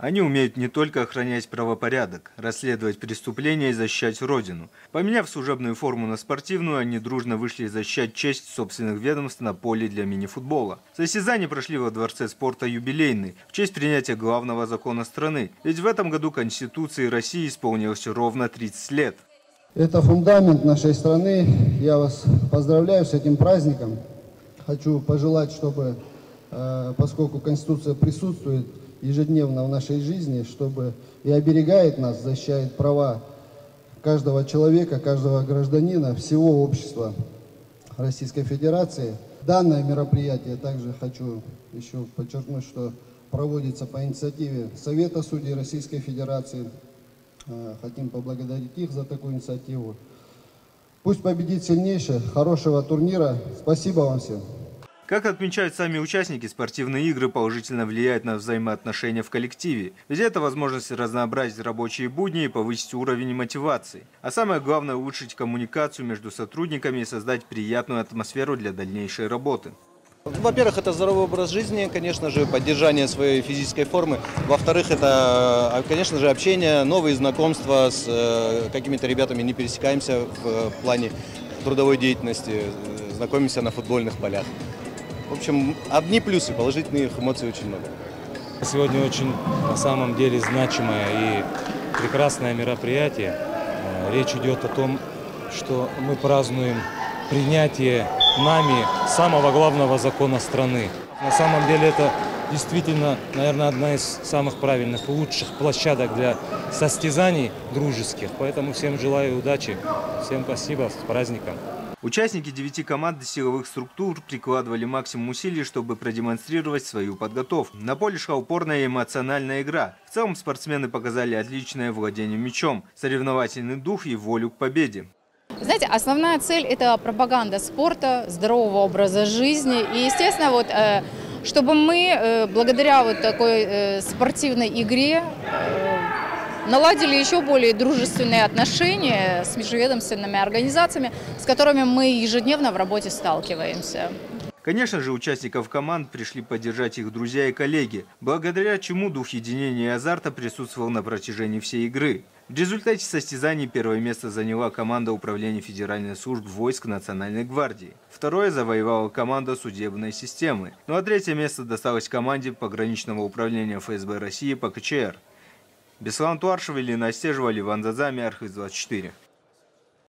Они умеют не только охранять правопорядок, расследовать преступления и защищать Родину. Поменяв служебную форму на спортивную, они дружно вышли защищать честь собственных ведомств на поле для мини-футбола. Состязания прошли во Дворце спорта «Юбилейный» в честь принятия главного закона страны. Ведь в этом году Конституции России исполнилось ровно 30 лет. Это фундамент нашей страны. Я вас поздравляю с этим праздником. Хочу пожелать, чтобы, э, поскольку Конституция присутствует ежедневно в нашей жизни, чтобы и оберегает нас, защищает права каждого человека, каждого гражданина, всего общества Российской Федерации. Данное мероприятие также хочу еще подчеркнуть, что проводится по инициативе Совета судей Российской Федерации, Э, хотим поблагодарить их за такую инициативу. Пусть победит сильнейший, хорошего турнира. Спасибо вам всем. Как отмечают сами участники, спортивные игры положительно влияют на взаимоотношения в коллективе. Ведь это возможность разнообразить рабочие будни и повысить уровень мотивации. А самое главное – улучшить коммуникацию между сотрудниками и создать приятную атмосферу для дальнейшей работы. Во-первых, это здоровый образ жизни, конечно же, поддержание своей физической формы. Во-вторых, это, а, конечно же, общение, новые знакомства с э, какими-то ребятами, не пересекаемся в э, плане трудовой деятельности, э, знакомимся на футбольных полях. В общем, одни плюсы, положительных эмоций очень много. Сегодня очень на самом деле значимое и прекрасное мероприятие. Речь идет о том, что мы празднуем принятие нами самого главного закона страны. На самом деле это действительно, наверное, одна из самых правильных лучших площадок для состязаний дружеских. Поэтому всем желаю удачи, всем спасибо, с праздником. Участники девяти команд силовых структур прикладывали максимум усилий, чтобы продемонстрировать свою подготовку. На поле шла упорная эмоциональная игра. В целом спортсмены показали отличное владение мячом, соревновательный дух и волю к победе. Знаете, основная цель – это пропаганда спорта, здорового образа жизни. И, естественно, вот, э, чтобы мы э, благодаря вот такой э, спортивной игре наладили еще более дружественные отношения с межведомственными организациями, с которыми мы ежедневно в работе сталкиваемся. Конечно же, участников команд пришли поддержать их друзья и коллеги, благодаря чему дух единения и азарта присутствовал на протяжении всей игры. В результате состязаний первое место заняла команда Управления Федеральной служб войск Национальной гвардии. Второе завоевала команда судебной системы. Ну а третье место досталось команде пограничного управления ФСБ России по КЧР. Беслан Туаршев, Елена Остежева, Ливан Зазами, Архиз 24.